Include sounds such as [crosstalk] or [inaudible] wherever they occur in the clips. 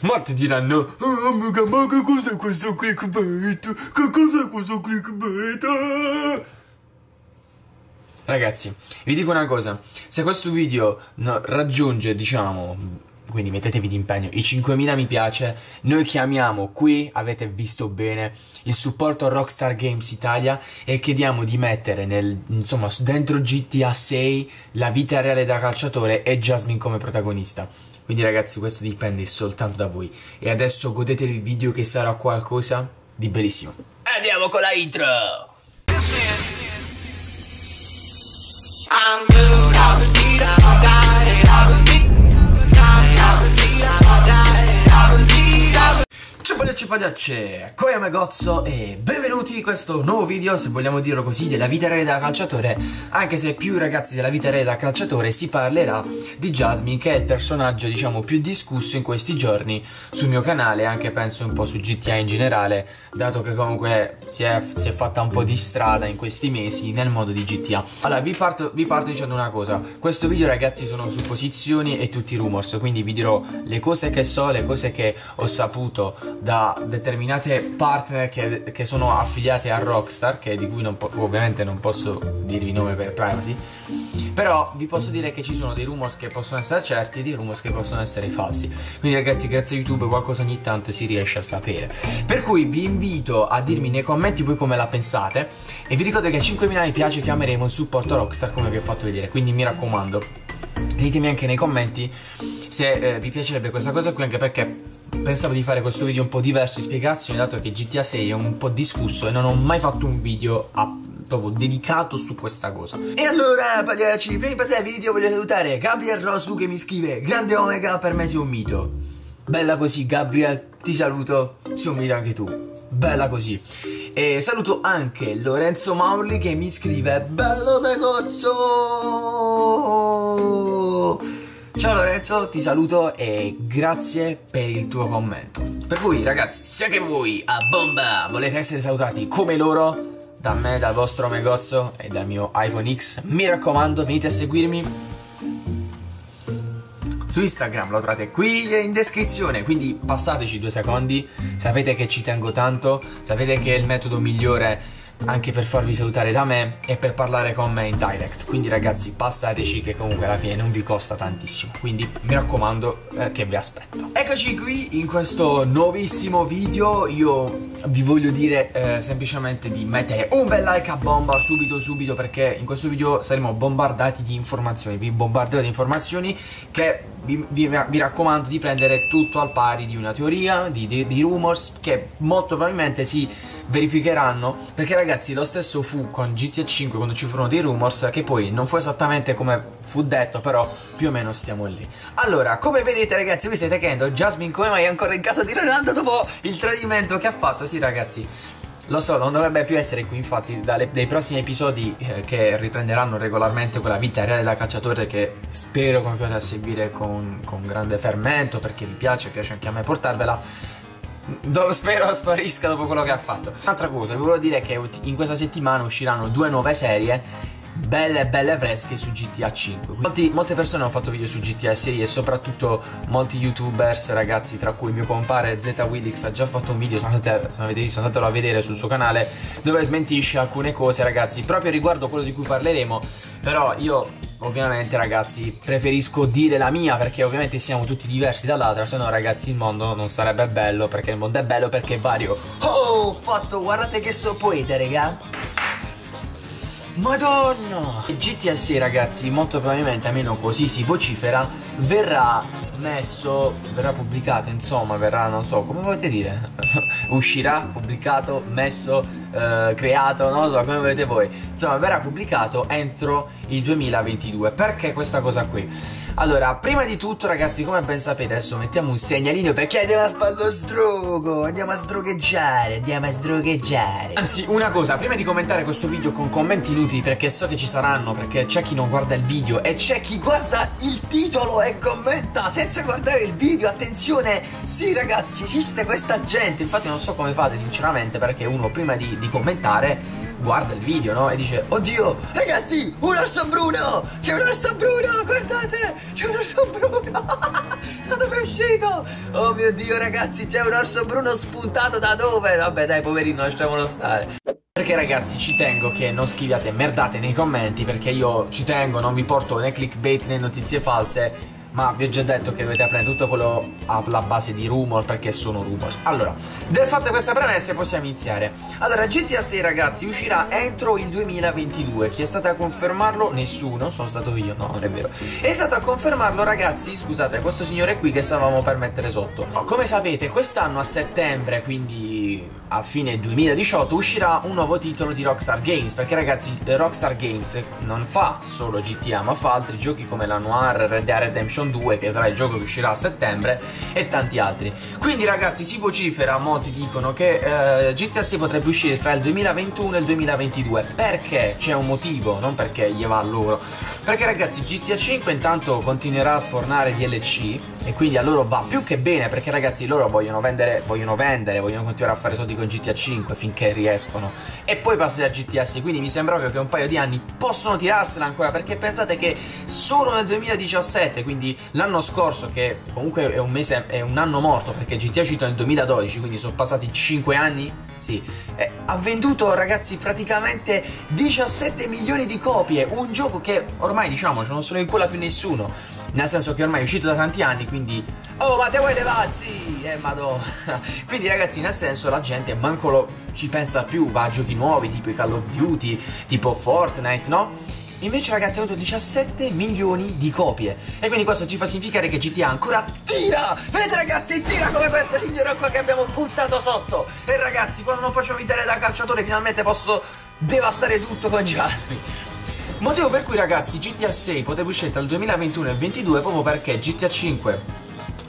Molti diranno Oh ma che cos'è questo clickbait? Che cos'è questo clickbait? Ragazzi, vi dico una cosa Se questo video no, raggiunge, diciamo quindi mettetevi d'impegno i 5.000 mi piace noi chiamiamo qui avete visto bene il supporto Rockstar Games Italia e chiediamo di mettere nel, insomma dentro GTA 6 la vita reale da calciatore e Jasmine come protagonista quindi ragazzi questo dipende soltanto da voi. E adesso godetevi il video che sarà qualcosa di bellissimo. Andiamo con la intro! Ciao pagliacce, Koya Megozzo e benvenuti in questo nuovo video, se vogliamo dirlo così, della vita reale da calciatore. Anche se più ragazzi della vita reale da calciatore si parlerà di Jasmine che è il personaggio diciamo più discusso in questi giorni sul mio canale Anche penso un po' su GTA in generale, dato che comunque si è, si è fatta un po' di strada in questi mesi nel mondo di GTA Allora vi parto, vi parto dicendo una cosa, questo video ragazzi sono supposizioni e tutti rumors Quindi vi dirò le cose che so, le cose che ho saputo da determinate partner che, che sono affiliate a Rockstar, che di cui non ovviamente non posso dirvi nome per privacy, però vi posso dire che ci sono dei rumors che possono essere certi e dei rumors che possono essere falsi. Quindi ragazzi, grazie a YouTube qualcosa ogni tanto si riesce a sapere. Per cui vi invito a dirmi nei commenti voi come la pensate e vi ricordo che a 5.000 mi piace chiameremo il supporto Rockstar come vi ho fatto vedere, quindi mi raccomando, ditemi anche nei commenti se eh, vi piacerebbe questa cosa qui anche perché pensavo di fare questo video un po' diverso di spiegazioni dato che GTA 6 è un po' discusso e non ho mai fatto un video a, proprio dedicato su questa cosa. E allora pagliacci prima di passare al video voglio salutare Gabriel Rosu che mi scrive grande Omega per me sei un mito. Bella così Gabriel ti saluto. Sei un mito anche tu. Bella così. E saluto anche Lorenzo Maurli che mi scrive bello negozio Ciao Lorenzo, ti saluto e grazie per il tuo commento. Per cui ragazzi, se anche voi a bomba volete essere salutati come loro, da me, dal vostro negozio e dal mio iPhone X, mi raccomando, venite a seguirmi su Instagram lo trovate qui in descrizione quindi passateci due secondi sapete che ci tengo tanto sapete che è il metodo migliore anche per farvi salutare da me e per parlare con me in direct. Quindi ragazzi passateci che comunque alla fine non vi costa tantissimo. Quindi mi raccomando eh, che vi aspetto. Eccoci qui in questo nuovissimo video. Io vi voglio dire eh, semplicemente di mettere un bel like a bomba subito subito perché in questo video saremo bombardati di informazioni. Vi bombarderò di informazioni che vi, vi, vi, raccomando di prendere tutto al pari di una teoria, di, di, di, rumors che molto probabilmente si verificheranno. Perché ragazzi lo stesso fu con GTA 5 quando ci furono dei rumors che poi non fu esattamente come fu detto però più o meno stiamo lì. Allora come vedete ragazzi voi state chiedendo Jasmine come mai è ancora in casa di Ronaldo dopo il tradimento che ha fatto? Sì ragazzi lo so, non dovrebbe più essere qui, infatti, dai prossimi episodi eh, che riprenderanno regolarmente quella vita reale da cacciatore che spero continuate a seguire con, con grande fermento perché vi piace, piace anche a me portarvela. Do, spero sparisca dopo quello che ha fatto. Un'altra cosa, vi volevo dire che in questa settimana usciranno due nuove serie belle belle fresche su GTA 5 Molti, Molte persone hanno fatto video su GTA 6 e soprattutto molti youtubers ragazzi tra cui mio compare Z Willix ha già fatto un video se non avete visto andatelo a vedere sul suo canale dove smentisce alcune cose ragazzi. Proprio riguardo quello di cui parleremo però io ovviamente ragazzi preferisco dire la mia perché ovviamente siamo tutti diversi dall'altra se no ragazzi il mondo non sarebbe bello perché il mondo è bello perché è vario. Oh fatto guardate che so poeta raga Madonna! GTA 6 ragazzi, molto probabilmente, almeno così si vocifera, verrà messo, verrà pubblicato, insomma, verrà, non so, come volete dire? [laughs] Uscirà, pubblicato, messo, eh, creato, non so, come volete voi. Insomma, verrà pubblicato entro il 2022. Perché questa cosa qui? Allora, prima di tutto ragazzi, come ben sapete, adesso mettiamo un segnalino perché andiamo a fare lo strogo, andiamo a sdrogheggiare, andiamo a sdrogheggiare. Anzi, una cosa, prima di commentare questo video con commenti inutili, perché so che ci saranno, perché c'è chi non guarda il video e c'è chi guarda il titolo e commenta senza guardare il video, attenzione, sì ragazzi, esiste questa gente, infatti non so come fate sinceramente, perché uno prima di, di commentare guarda il video, no? E dice, oddio, ragazzi, un orso bruno! C'è un orso bruno, guardate! Orso bruno! [laughs] da dove è uscito? Oh mio Dio, ragazzi, c'è un orso bruno spuntato da dove? Vabbè, dai, poverino, lasciamolo stare. Perché ragazzi ci tengo che non scriviate merdate nei commenti perché io ci tengo, non vi porto né clickbait né notizie false ma vi ho già detto che dovete apprendere tutto quello alla base di rumor perché sono rumor. Allora, fatte queste premesse possiamo iniziare. Allora, GTA 6 ragazzi uscirà entro il 2022. Chi è stato a confermarlo? Nessuno, sono stato io, no, non è vero. È stato a confermarlo ragazzi, scusate, questo signore qui che stavamo per mettere sotto. Come sapete, quest'anno a settembre, quindi a fine 2018 uscirà un nuovo titolo di Rockstar Games perché ragazzi Rockstar Games non fa solo GTA ma fa altri giochi come la Noir, Red Dead Redemption 2 che sarà il gioco che uscirà a settembre e tanti altri. Quindi ragazzi si vocifera, molti dicono che eh, GTA 6 potrebbe uscire tra il 2021 e il 2022 perché? C'è un motivo, non perché gli va a loro. Perché ragazzi GTA 5 intanto continuerà a sfornare DLC e quindi a loro va più che bene perché ragazzi loro vogliono vendere, vogliono vendere, vogliono continuare a fare soldi con GTA 5 finché riescono. E poi passare a GTA 6 quindi mi sembra ovvio che un paio di anni possono tirarsela ancora perché pensate che solo nel 2017 quindi l'anno scorso che comunque è un mese è un anno morto perché GTA è uscito nel 2012 quindi sono passati 5 anni sì eh, ha venduto ragazzi praticamente 17 milioni di copie. Un gioco che ormai diciamo non se lo incolla più nessuno nel senso che ormai è uscito da tanti anni quindi oh ma te vuoi le pazzi? Eh madonna [laughs] quindi ragazzi nel senso la gente manco lo ci pensa più va a giochi nuovi tipo i Call of Duty tipo Fortnite no? Invece ragazzi ha avuto 17 milioni di copie. E quindi questo ci fa significare che GTA ancora tira! Vedete ragazzi tira come questa signora qua che abbiamo buttato sotto! E ragazzi quando non faccio vedere da calciatore finalmente posso devastare tutto con Jasmine Motivo per cui ragazzi GTA 6 potrebbe uscire tra il 2021 e il 2022 proprio perché GTA 5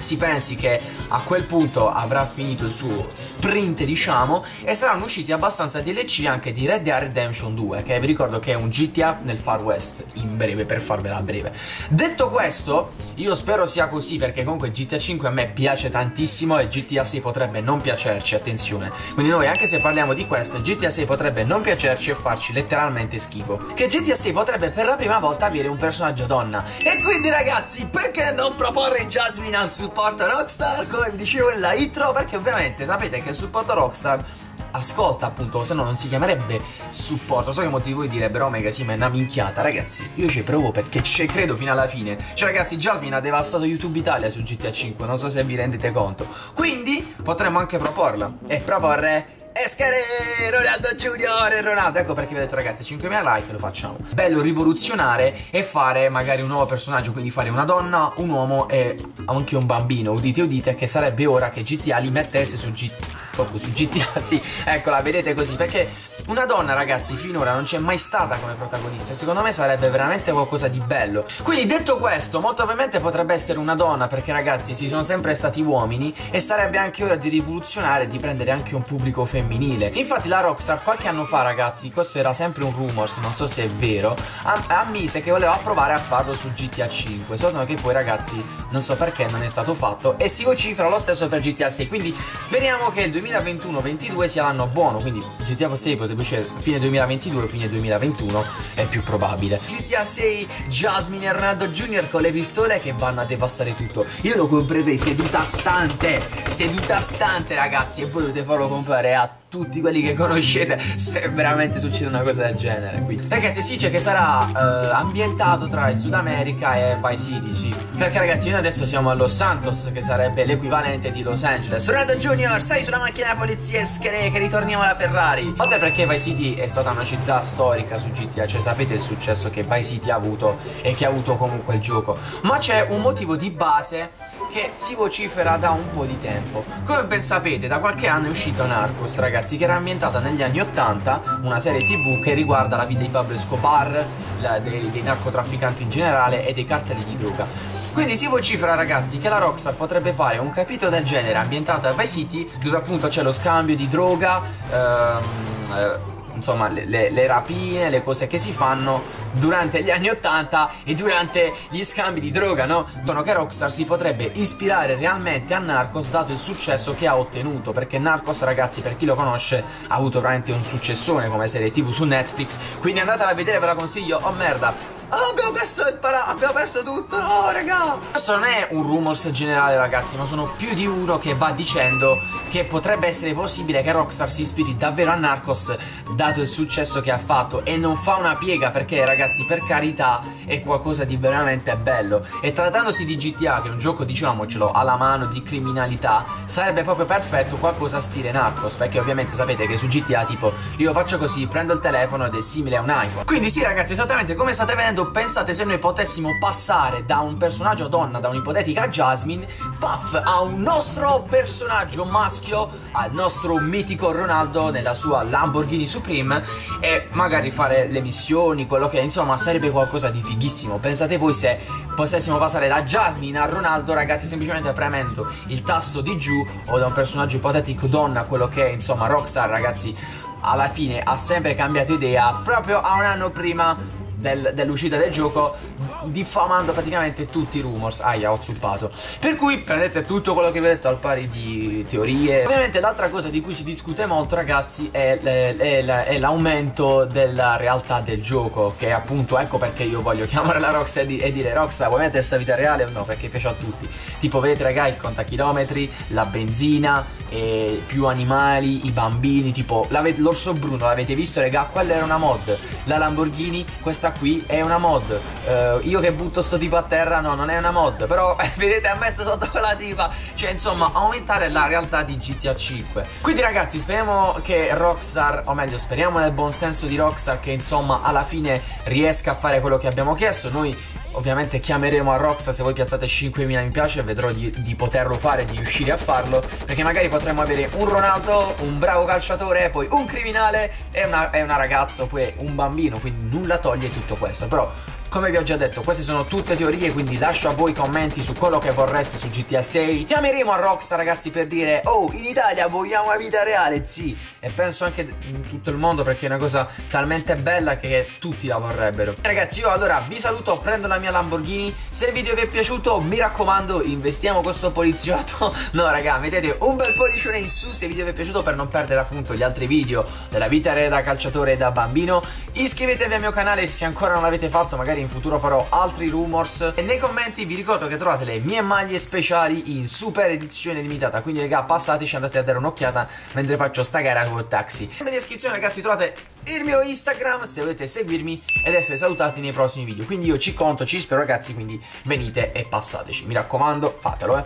si pensi che a quel punto avrà finito il suo sprint diciamo e saranno usciti abbastanza DLC anche di Red Dead Redemption 2 che vi ricordo che è un GTA nel Far West in breve per farvela breve. Detto questo io spero sia così perché comunque GTA 5 a me piace tantissimo e GTA 6 potrebbe non piacerci attenzione. Quindi noi anche se parliamo di questo GTA 6 potrebbe non piacerci e farci letteralmente schifo. Che GTA 6 potrebbe per la prima volta avere un personaggio donna. E quindi ragazzi perché non proporre Jasmine al suo supporto Rockstar come vi dicevo nella intro perché ovviamente sapete che il supporto Rockstar ascolta appunto se no non si chiamerebbe supporto. So che molti di voi direbbero Omega sì ma è una minchiata. Ragazzi io ci provo perché ci credo fino alla fine. Cioè ragazzi Jasmine ha devastato YouTube Italia su GTA 5 non so se vi rendete conto. Quindi potremmo anche proporla. E proporre Escare Ronaldo Junior e Ronaldo. Ecco perché vi ho detto ragazzi 5.000 like lo facciamo. Bello rivoluzionare e fare magari un nuovo personaggio Quindi fare una donna, un uomo e anche un bambino. Udite udite che sarebbe ora che GTA li mettesse su GTA proprio su GTA, [laughs] sì, eccola, vedete così, perché una donna ragazzi finora non c'è mai stata come protagonista secondo me sarebbe veramente qualcosa di bello. Quindi detto questo, molto probabilmente potrebbe essere una donna perché ragazzi si sono sempre stati uomini e sarebbe anche ora di rivoluzionare e di prendere anche un pubblico femminile. Infatti la Rockstar qualche anno fa ragazzi, questo era sempre un rumors, non so se è vero, ammise che voleva provare a farlo su GTA 5, solo che poi ragazzi non so perché non è stato fatto e si vocifera lo stesso per GTA 6, quindi speriamo che il 2021-22 sia l'anno buono, quindi GTA 6 potrebbe uscire fine 2022 o fine 2021 è più probabile. GTA 6 Jasmine e Ronaldo Jr. con le pistole che vanno a devastare tutto. Io lo comprerei seduta stante, seduta stante ragazzi e voi dovete farlo comprare a tutti quelli che conoscete se veramente succede una cosa del genere quindi. Ragazzi si dice che sarà uh, ambientato tra il Sud America e Vice City sì. Perché ragazzi noi adesso siamo a Los Santos che sarebbe l'equivalente di Los Angeles. Ronaldo Junior stai sulla macchina da polizia che ritorniamo alla Ferrari. Oltre perché Vice City è stata una città storica su GTA Cioè sapete il successo che Vice City ha avuto e che ha avuto comunque il gioco. Ma c'è un motivo di base che si vocifera da un po' di tempo. Come ben sapete da qualche anno è uscito Narcos ragazzi ragazzi che era ambientata negli anni 80 una serie tv che riguarda la vita di Pablo Escobar la, dei, dei narcotrafficanti in generale e dei cartelli di droga. Quindi si vocifera ragazzi che la Rockstar potrebbe fare un capitolo del genere ambientato a Vice City dove appunto c'è lo scambio di droga ehm, eh, insomma le, le, le, rapine, le cose che si fanno durante gli anni 80 e durante gli scambi di droga, no? Dicono che Rockstar si potrebbe ispirare realmente a Narcos dato il successo che ha ottenuto, perché Narcos ragazzi per chi lo conosce ha avuto veramente un successone come serie tv su Netflix, quindi andatela a vedere ve la consiglio, oh merda, Oh, abbiamo perso il para... Abbiamo perso tutto, no, raga! Questo non è un rumors generale, ragazzi, ma sono più di uno che va dicendo che potrebbe essere possibile che Rockstar si ispiri davvero a Narcos, dato il successo che ha fatto. E non fa una piega, perché, ragazzi, per carità, è qualcosa di veramente bello. E trattandosi di GTA, che è un gioco, diciamocelo, alla mano di criminalità, sarebbe proprio perfetto qualcosa stile Narcos. Perché ovviamente sapete che su GTA, tipo, io faccio così, prendo il telefono ed è simile a un iPhone. Quindi sì, ragazzi, esattamente come state vedendo riguardo pensate se noi potessimo passare da un personaggio donna, da un'ipotetica Jasmine, puff, a un nostro personaggio maschio, al nostro mitico Ronaldo nella sua Lamborghini Supreme e magari fare le missioni, quello che insomma sarebbe qualcosa di fighissimo. Pensate voi se potessimo passare da Jasmine a Ronaldo, ragazzi, semplicemente premendo il tasto di giù o da un personaggio ipotetico donna, quello che è, insomma, Rockstar, ragazzi, alla fine ha sempre cambiato idea proprio a un anno prima del, dell'uscita del gioco diffamando praticamente tutti i rumors. Aia ho zuppato per cui prendete tutto quello che vi ho detto al pari di teorie. Ovviamente l'altra cosa di cui si discute molto ragazzi è, l'aumento della realtà del gioco che appunto ecco perché io voglio chiamare la Rockstar e dire Rockstar vuoi mettere questa vita reale o no? Perché piace a tutti. Tipo vedete raga il contachilometri la benzina più animali, i bambini, tipo l'orso bruno, l'avete visto raga? Quella era una mod. La Lamborghini, questa qui è una mod. Uh, io che butto sto tipo a terra, no, non è una mod. Però [laughs] vedete, ha messo sotto quella tipa. Cioè, insomma, aumentare la realtà di GTA 5. Quindi ragazzi, speriamo che Rockstar, o meglio, speriamo nel buon senso di Rockstar che insomma alla fine riesca a fare quello che abbiamo chiesto. Noi Ovviamente chiameremo a Rockstar se voi piazzate 5.000 mi piace vedrò di, di, poterlo fare, di riuscire a farlo Perché magari potremmo avere un Ronaldo, un bravo calciatore, poi un criminale e una, e una ragazza oppure un bambino Quindi nulla toglie tutto questo. Però come vi ho già detto, queste sono tutte teorie, quindi lascio a voi commenti su quello che vorreste su GTA 6. Chiameremo a Rockstar, ragazzi, per dire Oh, in Italia vogliamo la vita reale, sì. E penso anche in tutto il mondo perché è una cosa talmente bella che tutti la vorrebbero. Ragazzi, io allora vi saluto, prendo la mia Lamborghini. Se il video vi è piaciuto, mi raccomando, investiamo questo poliziotto. [laughs] No, raga, mettete un bel pollicione in su se il video vi è piaciuto per non perdere appunto gli altri video della vita reale da calciatore e da bambino. Iscrivetevi al mio canale se ancora non l'avete fatto, magari in futuro farò altri rumors. E nei commenti vi ricordo che trovate le mie maglie speciali in super edizione limitata. Quindi raga passateci andate a dare un'occhiata mentre faccio sta gara con il taxi. In descrizione ragazzi trovate il mio Instagram se volete seguirmi ed essere salutati nei prossimi video. Quindi io ci conto, ci spero ragazzi quindi venite e passateci. Mi raccomando fatelo eh.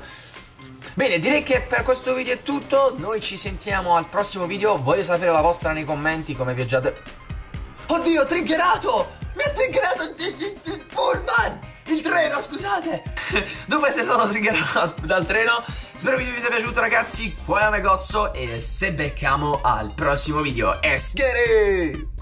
Bene, direi che per questo video è tutto, noi ci sentiamo al prossimo video, voglio sapere la vostra nei commenti come vi ho già detto... Oddio, triggerato! Mi ha triggerato il, pullman! Il treno, scusate! [laughs] Dopo essere stato triggerato dal treno, spero video vi sia piaciuto ragazzi, qua è Megozzo e se becchiamo al prossimo video. E scheri!